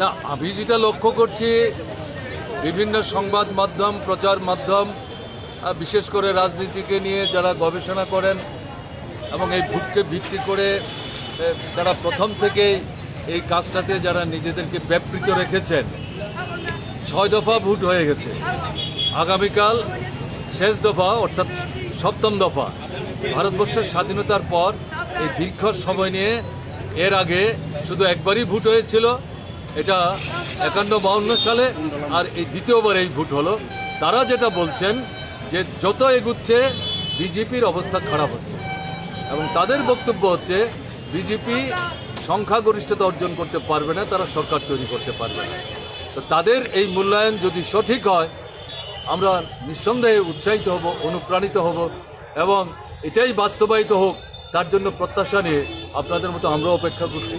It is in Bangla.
না, আমি যেটা লক্ষ্য করছি, বিভিন্ন সংবাদ মাধ্যম, প্রচার মাধ্যম বিশেষ করে রাজনীতিকে নিয়ে যারা গবেষণা করেন এবং এই ভোটকে ভিত্তি করে তারা প্রথম থেকে এই কাজটাতে যারা নিজেদেরকে ব্যাপৃত রেখেছেন, ছয় দফা ভোট হয়ে গেছে। আগামীকাল শেষ দফা, অর্থাৎ সপ্তম দফা। ভারতবর্ষের স্বাধীনতার পর এই দীর্ঘ সময় নিয়ে এর আগে শুধু একবারই ভোট হয়েছিল এটা একান্ন বাউন্ন সালে আর এই দ্বিতীয়বার এই ভোট হলো। তারা যেটা বলছেন যে যত এগুচ্ছে, বিজেপির অবস্থা খারাপ হচ্ছে। এবং তাদের বক্তব্য হচ্ছে, বিজেপি সংখ্যাগরিষ্ঠতা অর্জন করতে পারবে না, তারা সরকার তৈরি করতে পারবে না। তো তাদের এই মূল্যায়ন যদি সঠিক হয়, আমরা নিঃসন্দেহে উৎসাহিত হব, অনুপ্রাণিত হব এবং এটাই বাস্তবায়িত হোক তার জন্য প্রত্যাশা নিয়ে আপনাদের মতো আমরাও অপেক্ষা করছি।